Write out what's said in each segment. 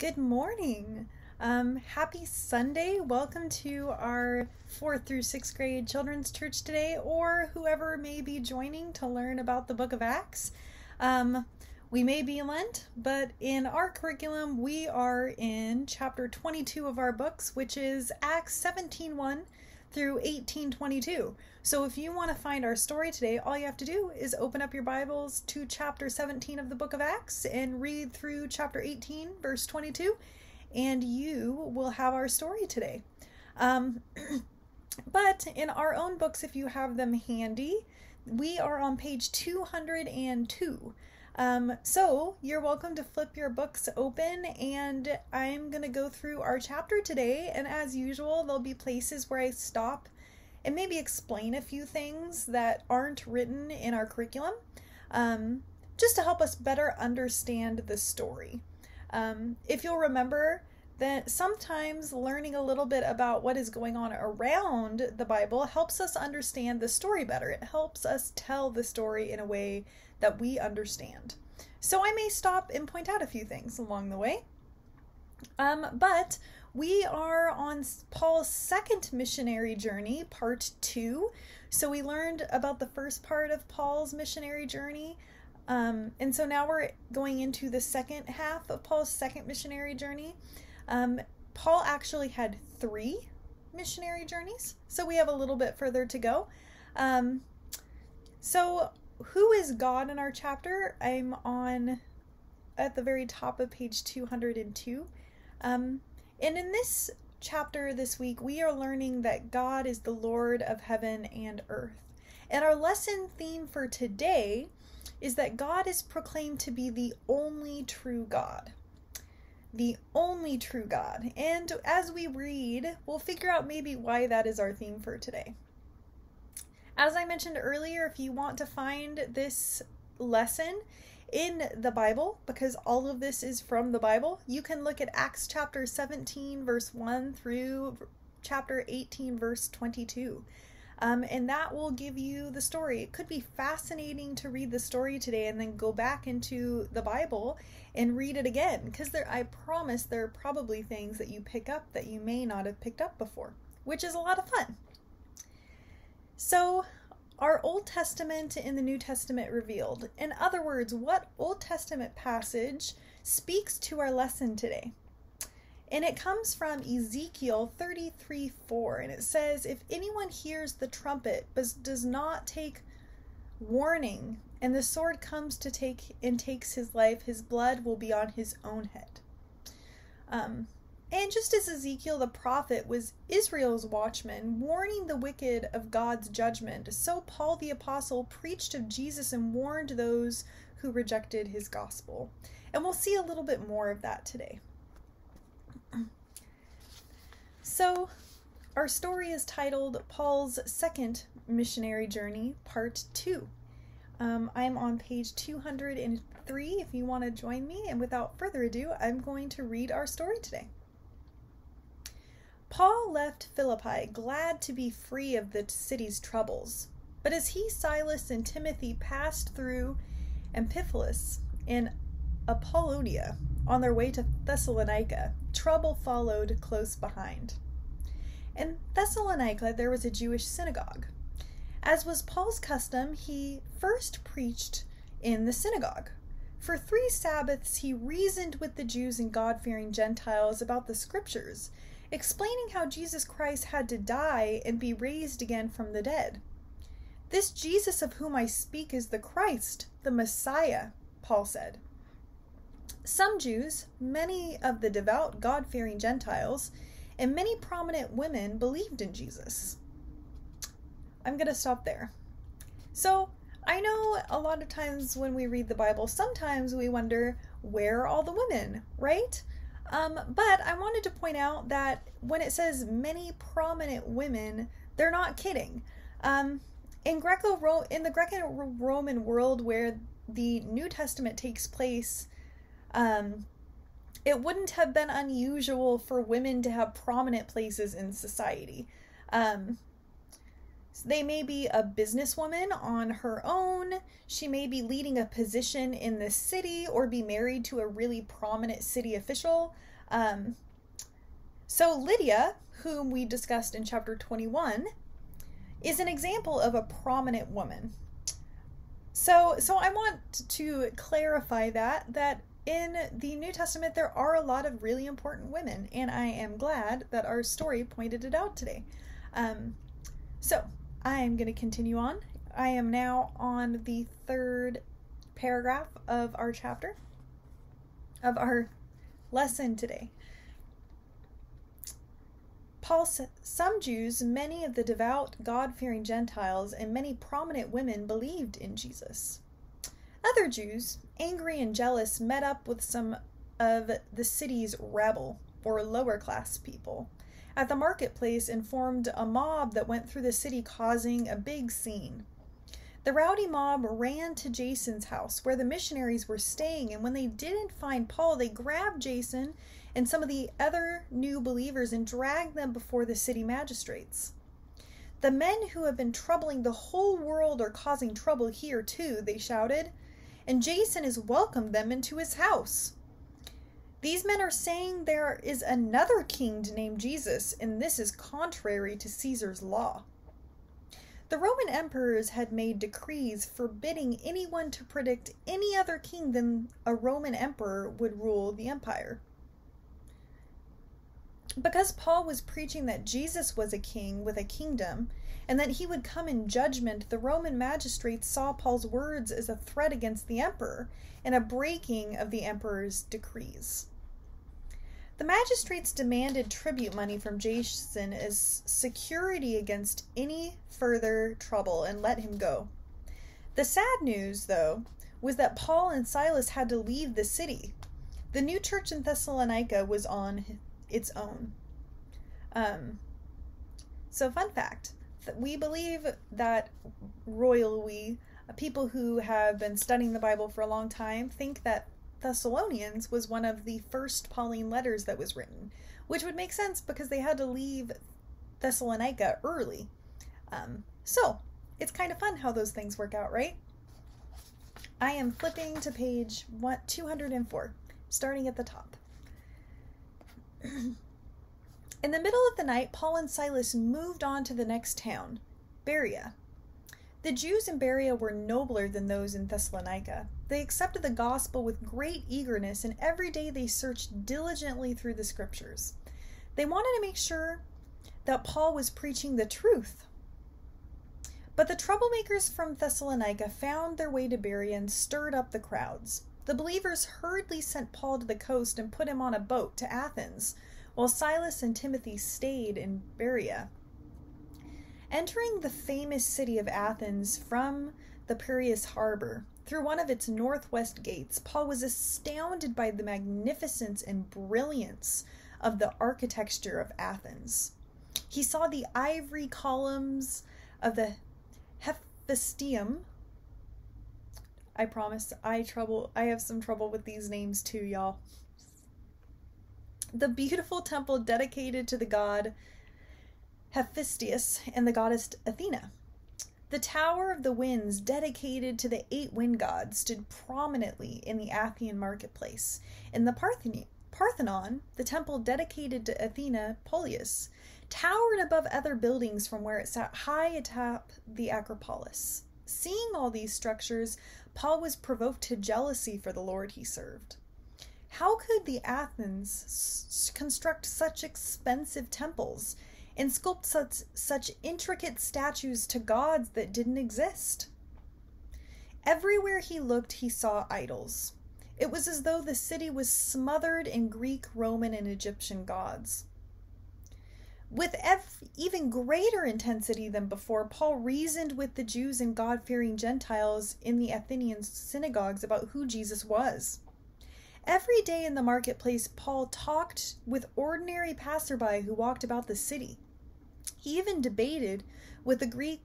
Good morning. Um, happy Sunday. Welcome to our fourth through sixth grade children's church today, or whoever may be joining to learn about the book of Acts. Um, we may be Lent, but in our curriculum, we are in chapter 22 of our books, which is Acts 17 1 through 1822. So if you want to find our story today, all you have to do is open up your Bibles to chapter 17 of the book of Acts and read through chapter 18, verse 22, and you will have our story today. Um, but in our own books, if you have them handy, we are on page 202. Um, so you're welcome to flip your books open, and I'm going to go through our chapter today. And as usual, there'll be places where I stop and maybe explain a few things that aren't written in our curriculum, um, just to help us better understand the story. Um, if you'll remember, that sometimes learning a little bit about what is going on around the Bible helps us understand the story better. It helps us tell the story in a way that we understand. So I may stop and point out a few things along the way. Um, but we are on Paul's second missionary journey, part two. So we learned about the first part of Paul's missionary journey. Um, and so now we're going into the second half of Paul's second missionary journey. Um, Paul actually had three missionary journeys, so we have a little bit further to go. Um, so, who is God in our chapter? I'm on at the very top of page 202. Um, and in this chapter this week, we are learning that God is the Lord of heaven and earth. And our lesson theme for today is that God is proclaimed to be the only true God the only true God. And as we read, we'll figure out maybe why that is our theme for today. As I mentioned earlier, if you want to find this lesson in the Bible, because all of this is from the Bible, you can look at Acts chapter 17, verse 1 through chapter 18, verse 22. Um, and that will give you the story. It could be fascinating to read the story today and then go back into the Bible and read it again because there I promise there are probably things that you pick up that you may not have picked up before, which is a lot of fun. So, our Old Testament and the New Testament revealed. In other words, what Old Testament passage speaks to our lesson today? And it comes from Ezekiel 33 4. And it says, If anyone hears the trumpet but does not take warning, and the sword comes to take and takes his life, his blood will be on his own head. Um, and just as Ezekiel the prophet was Israel's watchman, warning the wicked of God's judgment, so Paul the apostle preached of Jesus and warned those who rejected his gospel. And we'll see a little bit more of that today. So, our story is titled Paul's Second Missionary Journey, Part 2. Um, I'm on page 203 if you want to join me, and without further ado, I'm going to read our story today. Paul left Philippi glad to be free of the city's troubles. But as he, Silas, and Timothy passed through Amphipolis and Apollonia on their way to Thessalonica, trouble followed close behind. In Thessalonica, there was a Jewish synagogue. As was Paul's custom, he first preached in the synagogue. For three Sabbaths, he reasoned with the Jews and God fearing Gentiles about the scriptures, explaining how Jesus Christ had to die and be raised again from the dead. This Jesus of whom I speak is the Christ, the Messiah, Paul said. Some Jews, many of the devout, God fearing Gentiles, and many prominent women believed in Jesus. I'm going to stop there. So, I know a lot of times when we read the Bible, sometimes we wonder, where are all the women, right? Um, but I wanted to point out that when it says many prominent women, they're not kidding. Um, in Greco in the Greco-Roman world, where the New Testament takes place, um, it wouldn't have been unusual for women to have prominent places in society. Um, They may be a businesswoman on her own. She may be leading a position in the city or be married to a really prominent city official. Um, so, Lydia, whom we discussed in chapter 21, is an example of a prominent woman. So, so I want to clarify that that in the New Testament there are a lot of really important women, and I am glad that our story pointed it out today. Um, so, I am going to continue on. I am now on the third paragraph of our chapter, of our lesson today. Paul said, Some Jews, many of the devout, God fearing Gentiles, and many prominent women believed in Jesus. Other Jews, angry and jealous, met up with some of the city's rabble, or lower class people, at the marketplace and formed a mob that went through the city causing a big scene. The rowdy mob ran to Jason's house where the missionaries were staying, and when they didn't find Paul, they grabbed Jason and some of the other new believers and dragged them before the city magistrates. The men who have been troubling the whole world are causing trouble here too, they shouted, and Jason has welcomed them into his house. These men are saying there is another king named Jesus, and this is contrary to Caesar's law. The Roman emperors had made decrees forbidding anyone to predict any other king than a Roman emperor would rule the empire. Because Paul was preaching that Jesus was a king with a kingdom and that he would come in judgment, the Roman magistrates saw Paul's words as a threat against the emperor and a breaking of the emperor's decrees. The magistrates demanded tribute money from Jason as security against any further trouble and let him go. The sad news, though, was that Paul and Silas had to leave the city. The new church in Thessalonica was on its own. Um, so, fun fact we believe that royal we, people who have been studying the Bible for a long time, think that Thessalonians was one of the first Pauline letters that was written, which would make sense because they had to leave Thessalonica early. Um, so, it's kind of fun how those things work out, right? I am flipping to page 204, starting at the top. In the middle of the night, Paul and Silas moved on to the next town, Berea. The Jews in Berea were nobler than those in Thessalonica. They accepted the gospel with great eagerness, and every day they searched diligently through the scriptures. They wanted to make sure that Paul was preaching the truth. But the troublemakers from Thessalonica found their way to Berea and stirred up the crowds. The believers hurriedly sent Paul to the coast and put him on a boat to Athens, while Silas and Timothy stayed in Berea. Entering the famous city of Athens from the Piraeus harbor, through one of its northwest gates, Paul was astounded by the magnificence and brilliance of the architecture of Athens. He saw the ivory columns of the Hephaestum I promise I trouble I have some trouble with these names too, y'all. The beautiful temple dedicated to the god Hephaestus and the goddess Athena. The Tower of the Winds, dedicated to the eight wind gods, stood prominently in the Athenian marketplace. In the Parthenon, the temple dedicated to Athena Polias, towered above other buildings from where it sat high atop the Acropolis. Seeing all these structures, Paul was provoked to jealousy for the Lord he served. How could the Athens construct such expensive temples and sculpt such, such intricate statues to gods that didn't exist? Everywhere he looked, he saw idols. It was as though the city was smothered in Greek, Roman, and Egyptian gods. With ev- even greater intensity than before, Paul reasoned with the Jews and God fearing Gentiles in the Athenian synagogues about who Jesus was. Every day in the marketplace, Paul talked with ordinary passerby who walked about the city. He even debated with the Greek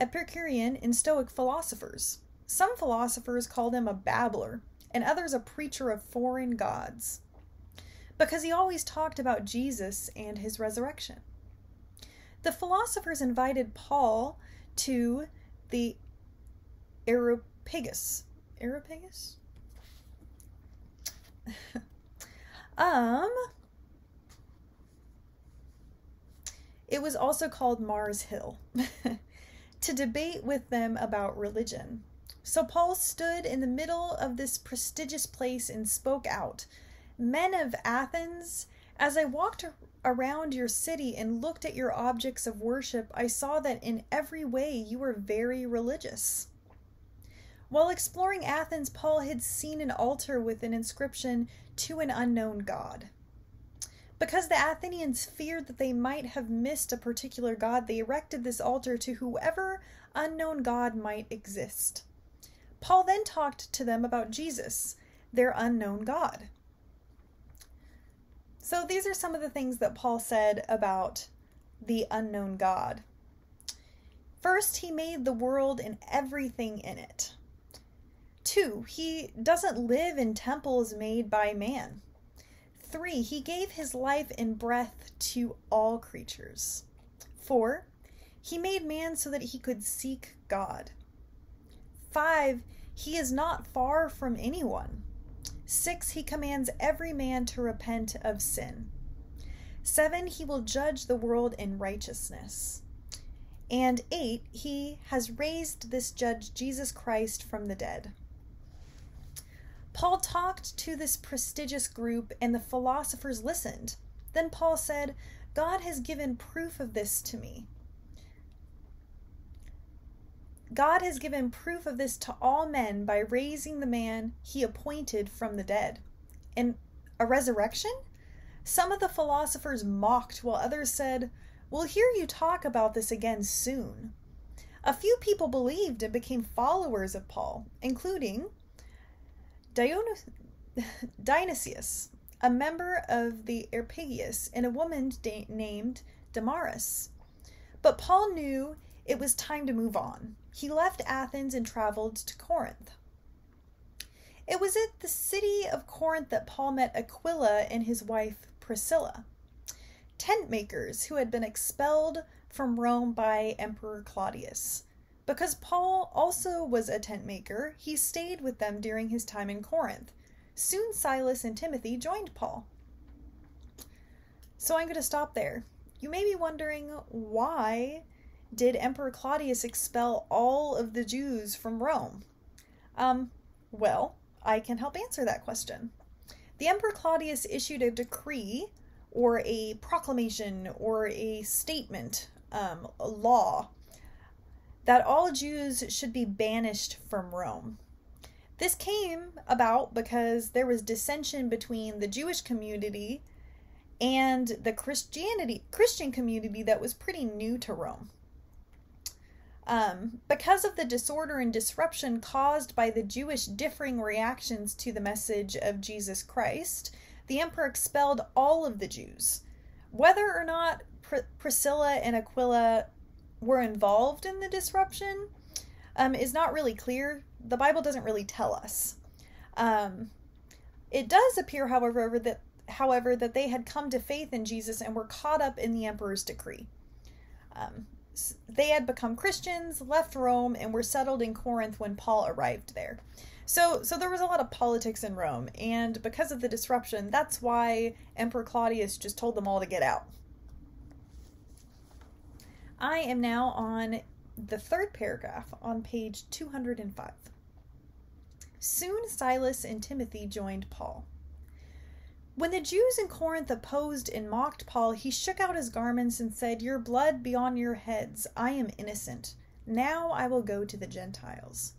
Epicurean and Stoic philosophers. Some philosophers called him a babbler, and others a preacher of foreign gods because he always talked about Jesus and his resurrection. the philosophers invited Paul to the Areopagus. Areopagus? um, it was also called Mars Hill, to debate with them about religion. So Paul stood in the middle of this prestigious place and spoke out Men of Athens, as I walked around your city and looked at your objects of worship, I saw that in every way you were very religious. While exploring Athens, Paul had seen an altar with an inscription to an unknown god. Because the Athenians feared that they might have missed a particular god, they erected this altar to whoever unknown god might exist. Paul then talked to them about Jesus, their unknown God. So these are some of the things that Paul said about the unknown God. First, he made the world and everything in it. Two, he doesn't live in temples made by man. Three, he gave his life and breath to all creatures. Four, he made man so that he could seek God. Five, he is not far from anyone. Six, he commands every man to repent of sin. Seven, he will judge the world in righteousness. And eight, he has raised this judge, Jesus Christ, from the dead. Paul talked to this prestigious group, and the philosophers listened. Then Paul said, God has given proof of this to me. God has given proof of this to all men by raising the man he appointed from the dead. And a resurrection? Some of the philosophers mocked, while others said, We'll hear you talk about this again soon. A few people believed and became followers of Paul, including Dionysius, a member of the Areopagus, and a woman named Damaris. But Paul knew it was time to move on. He left Athens and traveled to Corinth. It was at the city of Corinth that Paul met Aquila and his wife Priscilla, tent makers who had been expelled from Rome by Emperor Claudius. Because Paul also was a tent maker, he stayed with them during his time in Corinth. Soon Silas and Timothy joined Paul. So I'm going to stop there. You may be wondering why did Emperor Claudius expel all of the Jews from Rome? Um, well, I can help answer that question. The Emperor Claudius issued a decree or a proclamation or a statement, um, a law that all Jews should be banished from Rome. This came about because there was dissension between the Jewish community and the Christianity Christian community that was pretty new to Rome. Um, because of the disorder and disruption caused by the Jewish differing reactions to the message of Jesus Christ, the emperor expelled all of the Jews. Whether or not Pr- Priscilla and Aquila were involved in the disruption um, is not really clear. The Bible doesn't really tell us. Um, it does appear, however, that however that they had come to faith in Jesus and were caught up in the emperor's decree. Um, they had become Christians, left Rome, and were settled in Corinth when Paul arrived there. So, so there was a lot of politics in Rome, and because of the disruption, that's why Emperor Claudius just told them all to get out. I am now on the third paragraph on page 205. Soon Silas and Timothy joined Paul. When the Jews in Corinth opposed and mocked Paul, he shook out his garments and said, Your blood be on your heads. I am innocent. Now I will go to the Gentiles.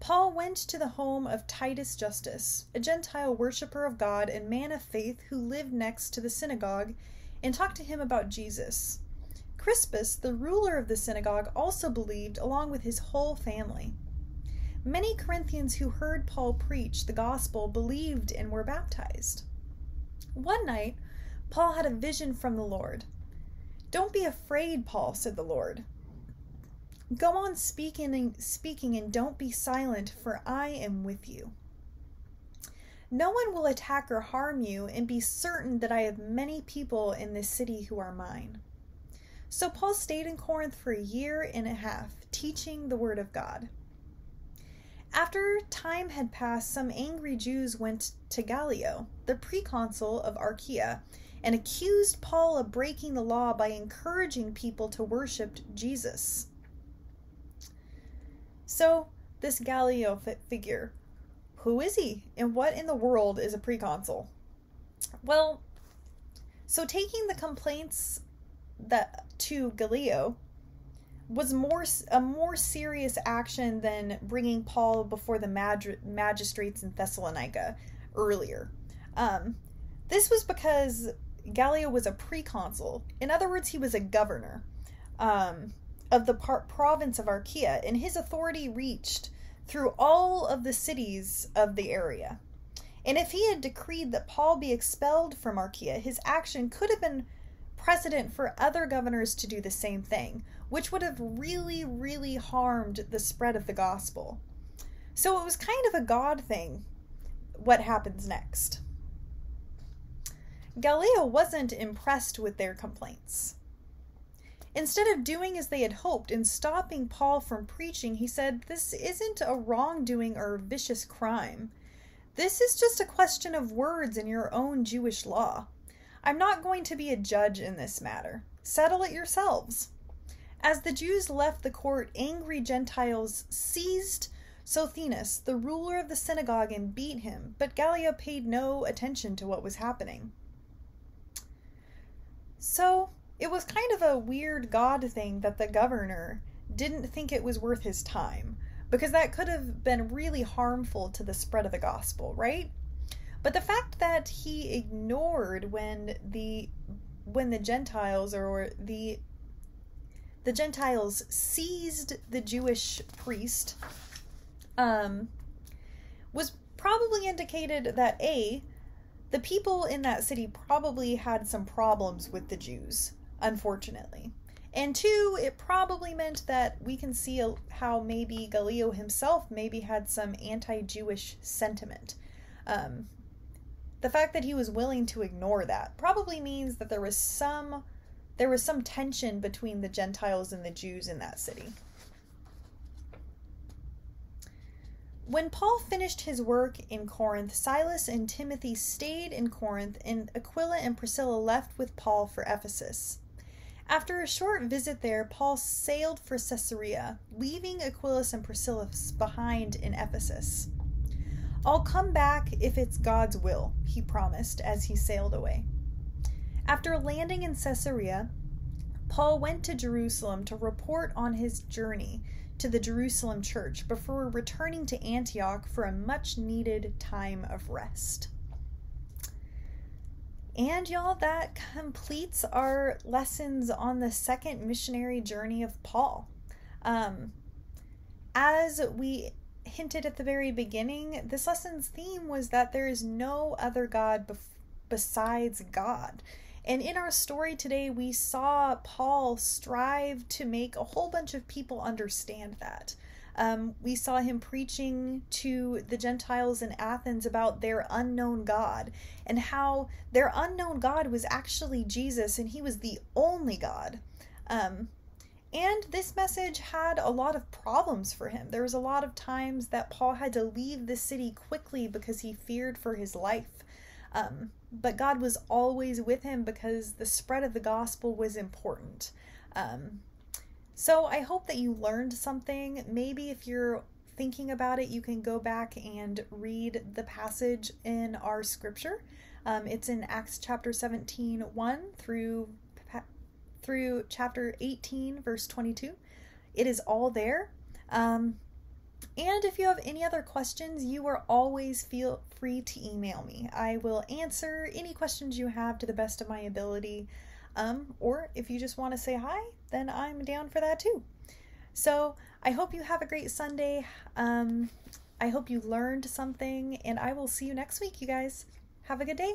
Paul went to the home of Titus Justus, a Gentile worshiper of God and man of faith who lived next to the synagogue, and talked to him about Jesus. Crispus, the ruler of the synagogue, also believed, along with his whole family. Many Corinthians who heard Paul preach the gospel believed and were baptized. One night, Paul had a vision from the Lord. Don't be afraid, Paul, said the Lord. Go on speaking and speaking and don't be silent, for I am with you. No one will attack or harm you, and be certain that I have many people in this city who are mine. So Paul stayed in Corinth for a year and a half, teaching the Word of God. After time had passed, some angry Jews went to Gallio, the proconsul of Achaia, and accused Paul of breaking the law by encouraging people to worship Jesus. So, this Gallio figure, who is he, and what in the world is a proconsul? Well, so taking the complaints that to Gallio was more a more serious action than bringing Paul before the mag- magistrates in Thessalonica earlier. Um, this was because Gallio was a proconsul. In other words, he was a governor um, of the par- province of Achaia, and his authority reached through all of the cities of the area. And if he had decreed that Paul be expelled from Achaia, his action could have been precedent for other governors to do the same thing, which would have really, really harmed the spread of the gospel. So it was kind of a God thing what happens next. Gallio wasn't impressed with their complaints. Instead of doing as they had hoped and stopping Paul from preaching, he said, This isn't a wrongdoing or vicious crime. This is just a question of words in your own Jewish law. I'm not going to be a judge in this matter. Settle it yourselves. As the Jews left the court, angry Gentiles seized Sosthenes, the ruler of the synagogue, and beat him, but Gallio paid no attention to what was happening. So it was kind of a weird God thing that the governor didn't think it was worth his time, because that could have been really harmful to the spread of the gospel, right? But the fact that he ignored when the when the Gentiles or the the Gentiles seized the Jewish priest um, was probably indicated that a the people in that city probably had some problems with the Jews, unfortunately. And two, it probably meant that we can see how maybe Gallio himself maybe had some anti Jewish sentiment. Um, the fact that he was willing to ignore that probably means that there was some there was some tension between the Gentiles and the Jews in that city. When Paul finished his work in Corinth, Silas and Timothy stayed in Corinth, and Aquila and Priscilla left with Paul for Ephesus. After a short visit there, Paul sailed for Caesarea, leaving Aquilus and Priscilla behind in Ephesus. I'll come back if it's God's will, he promised as he sailed away. After landing in Caesarea, Paul went to Jerusalem to report on his journey to the Jerusalem church before returning to Antioch for a much needed time of rest. And y'all, that completes our lessons on the second missionary journey of Paul. Um, as we hinted at the very beginning, this lesson's theme was that there is no other God bef- besides God. And in our story today, we saw Paul strive to make a whole bunch of people understand that. Um, we saw him preaching to the Gentiles in Athens about their unknown God and how their unknown God was actually Jesus and he was the only God. Um, and this message had a lot of problems for him. There was a lot of times that Paul had to leave the city quickly because he feared for his life. Um, but God was always with him because the spread of the gospel was important. Um, so I hope that you learned something. Maybe if you're thinking about it, you can go back and read the passage in our scripture. Um, it's in Acts chapter 17, 1 through through chapter 18, verse 22. It is all there. Um, and if you have any other questions, you are always feel free to email me. I will answer any questions you have to the best of my ability. Um, or if you just want to say hi, then I'm down for that too. So I hope you have a great Sunday. Um, I hope you learned something, and I will see you next week, you guys. Have a good day.